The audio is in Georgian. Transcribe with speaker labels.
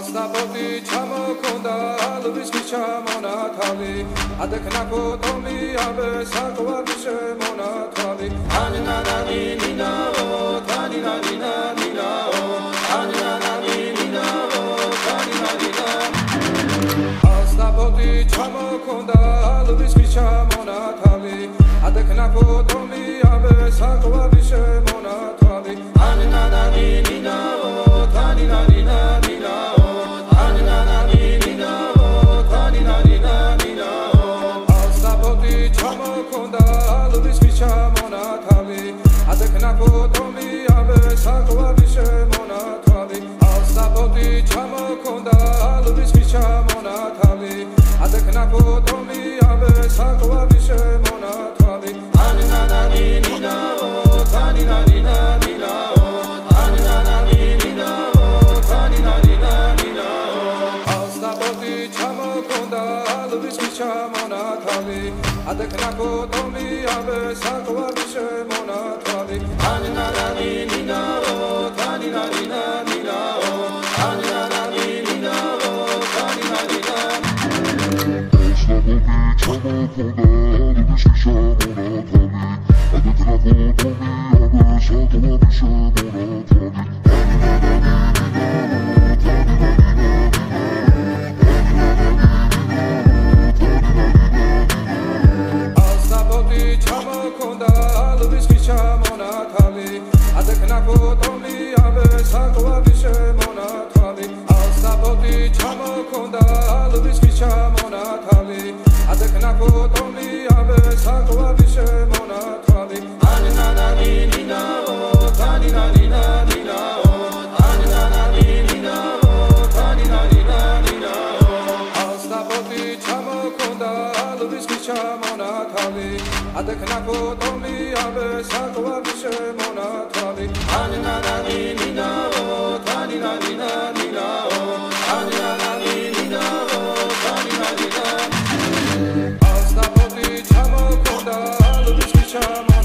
Speaker 1: ასნაბოდი ჩამოქონდა ალვის ჩამონათალი. ადექნა ფოტომი აბე საკვარი შემონათალი. ანინანანი ნინაო თანინანინა ნინაო ანინანანი ნინაო თანინანინა ასნაბოდი ჩამოქონდა ალვის ჩამონათალი. ადექნა ფოტომი აბე საკვარი შემონათალი ადექნა ფოტომი აბე საკვარი შემონათალი. ასნაბოდი ჩამოქონდა ალვის ჩამონათალი. ადექნა ფოტომი აბე ასნაბოდი ჩამოქონდა ალვის ჩამონათალი ადექნა ფოტომი აბე საკვარი შემონათალი ანინანანი ნინაო თანინანინა ნინაო ანინანანი ნინაო თანინანინა
Speaker 2: Slabody çamokonda almış şamona tabi Adı krakotomi abe sakla bir şamona
Speaker 1: ალვის ჩამონათალი. ადეკნაფო ტომი აბე საყვარი შემონათალი. ანანანინაო თანინანინანაო ანანანინაო თანინანინა ალსნაფოდი ჩამოკონდა ალვის ჩამონათალი